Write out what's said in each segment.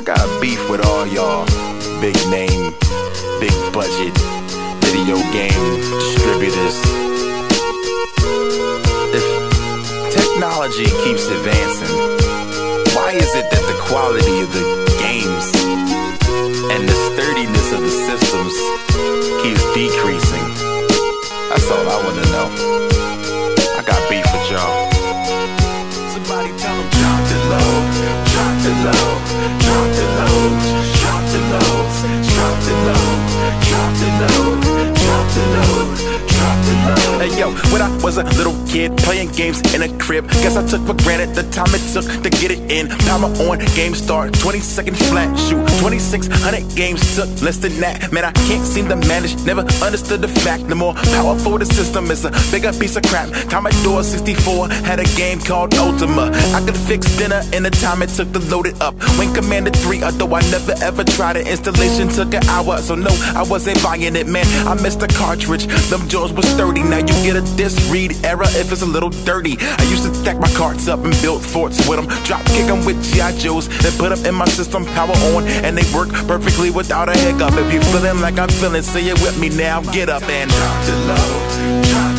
I got beef with all y'all big name, big budget video game distributors. If technology keeps advancing, why is it that the quality When I was a little kid playing games in a crib, guess I took for granted the time it took to get it in. Power on, game start, 20 seconds flat, shoot, 2600 games took less than that. Man, I can't seem to manage, never understood the fact. The more powerful the system is, a bigger piece of crap. Commodore 64 had a game called Ultima. I could fix dinner in the time it took to load it up. Wing Commander 3, although I never ever tried it, installation took an hour. So no, I wasn't buying it, man. I missed the cartridge. Them jaws was sturdy. Now you get a disc read error if it's a little dirty. I used to stack my carts up and build forts with them. Drop kick them with G.I. Joes. Then put them in my system, power on, and they work perfectly without a hiccup. If you feeling like I'm feeling, say it with me now. Get up and drop the low, drop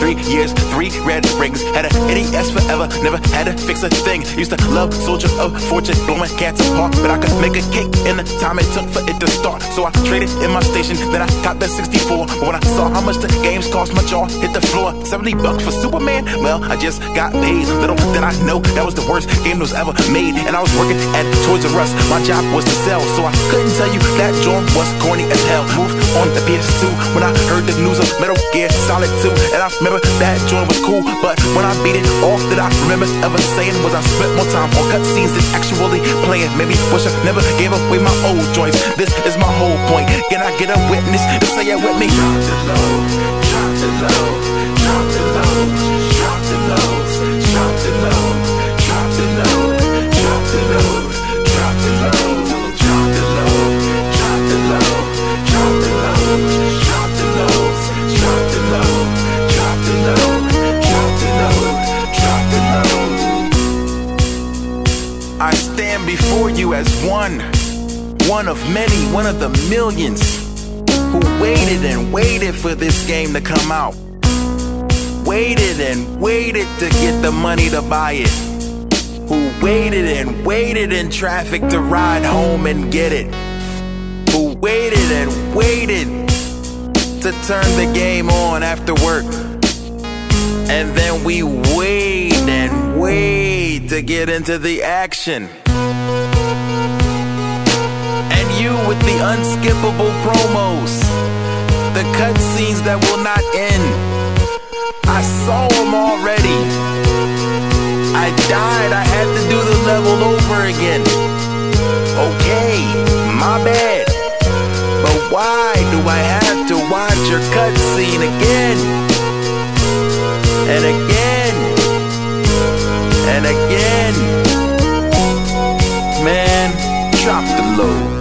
363 years, three red rings. Had a NES forever, never had to fix a thing. Used to love Soldier of Fortune, blowing cats apart. But I could make a cake in the time it took for it to start. So I traded in my station, then I got that 64. But when I saw how much the games cost, my jaw hit the floor. 70 bucks for Superman? Well, I just got paid. Little did I know that was the worst game that was ever made. And I was working at Toys R Us. My job was to sell, so I couldn't tell you that joint was corny as hell. Moved on the PS2 when I heard the news of Metal Gear Solid 2. And I remember that joint was cool, but when I beat it, all that I remember ever saying was I spent more time on cutscenes than actually playing. Maybe wish I never gave away my old joints. This is my whole point. Can I get a witness to say it with me? One, one of many, one of the millions who waited and waited for this game to come out. Waited and waited to get the money to buy it. Who waited and waited in traffic to ride home and get it. Who waited and waited to turn the game on after work. And then we wait and wait to get into the action. Unskippable promos, the cutscenes that will not end. I saw them already. I died, I had to do the level over again. Okay, my bad. But why do I have to watch your cutscene again? And again. And again. Man, drop the load.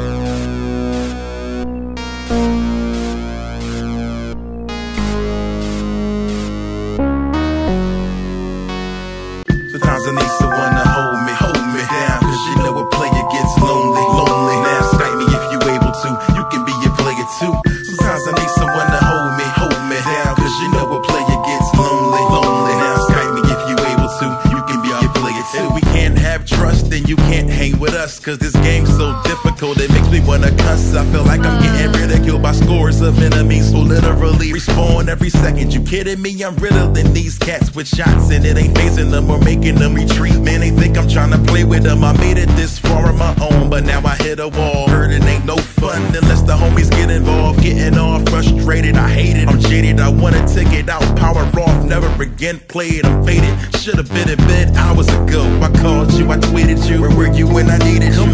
Can't hang with us. Cause this game's so difficult, it makes me wanna cuss. I feel like I'm getting uh. ridiculed by scores of enemies who literally respawn every second. You kidding me? I'm riddling these cats with shots, and it ain't phasing them or making them retreat. Man, they think I'm trying to play with them. I made it this far on my own, but now I hit a wall. It ain't no fun unless the homies get involved. Getting all frustrated, I hate it. I'm jaded, I want a ticket out. Power off, never again played. I'm faded. Should've been in bed hours ago. I called you, I tweeted you. Where were you when I needed you?